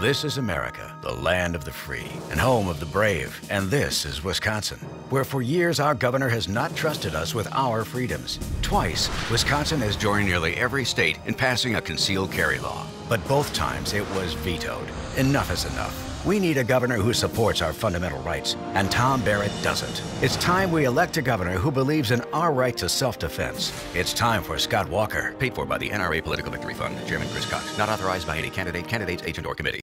This is America, the land of the free and home of the brave. And this is Wisconsin, where for years our governor has not trusted us with our freedoms. Twice, Wisconsin has joined nearly every state in passing a concealed carry law. But both times it was vetoed. Enough is enough. We need a governor who supports our fundamental rights, and Tom Barrett doesn't. It's time we elect a governor who believes in our right to self defense. It's time for Scott Walker. Paid for by the NRA Political Victory Fund. Chairman Chris Cox. Not authorized by any candidate, candidate's agent, or committee.